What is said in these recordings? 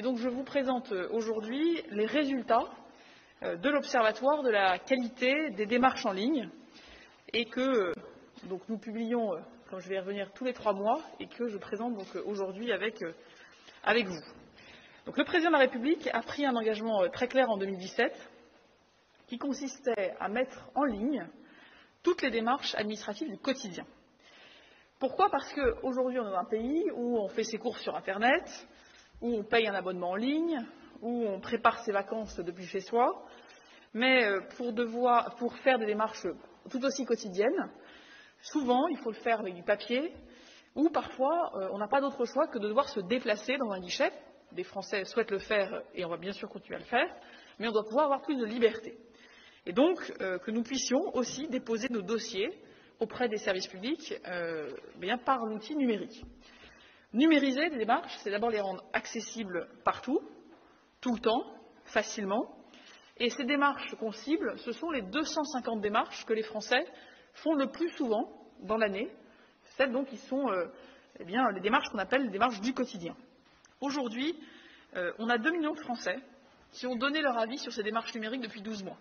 Et donc je vous présente aujourd'hui les résultats euh, de l'Observatoire de la qualité des démarches en ligne et que donc, nous publions, euh, comme je vais y revenir, tous les trois mois et que je présente donc aujourd'hui avec, euh, avec vous. Donc, le président de la République a pris un engagement très clair en 2017 qui consistait à mettre en ligne toutes les démarches administratives du quotidien. Pourquoi? Parce qu'aujourd'hui, on est dans un pays où on fait ses courses sur Internet, où on paye un abonnement en ligne, où on prépare ses vacances depuis chez soi, mais euh, pour, faire des démarches tout aussi quotidiennes, souvent il faut le faire avec du papier, ou parfois euh, on n'a pas d'autre choix que de devoir se déplacer dans un guichet. Des Français souhaitent le faire et on va bien sûr continuer à le faire, mais on doit pouvoir avoir plus de liberté. Et donc euh, que nous puissions aussi déposer nos dossiers auprès des services publics bien par l'outil numérique. Numériser les démarches, c'est d'abord les rendre accessibles partout, tout le temps, facilement. Et ces démarches qu'on cible, ce sont les 250 démarches que les Français font le plus souvent dans l'année, celles donc qui sont euh, eh bien, les démarches qu'on appelle les démarches du quotidien. Aujourd'hui, euh, on a 2 millions de Français qui ont donné leur avis sur ces démarches numériques depuis 12 mois.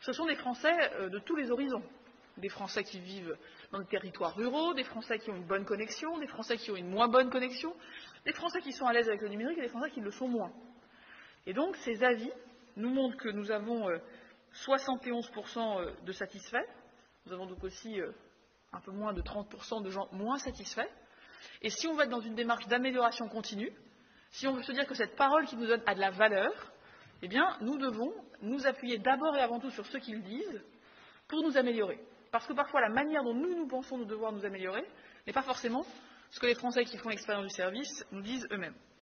Ce sont des Français euh, de tous les horizons, des Français qui vivent dans les territoires ruraux, des Français qui ont une bonne connexion, des Français qui ont une moins bonne connexion, des Français qui sont à l'aise avec le numérique et des Français qui le sont moins. Et donc, ces avis nous montrent que nous avons 71% euh, euh, de satisfaits. Nous avons donc aussi euh, un peu moins de 30% de gens moins satisfaits. Et si on veut être dans une démarche d'amélioration continue, si on veut se dire que cette parole qui nous donne a de la valeur, eh bien, nous devons nous appuyer d'abord et avant tout sur ceux qui le disent pour nous améliorer. Parce que parfois, la manière dont nous, nous pensons nous devoir nous améliorer n'est pas forcément ce que les Français qui font l'expérience du service nous disent eux-mêmes.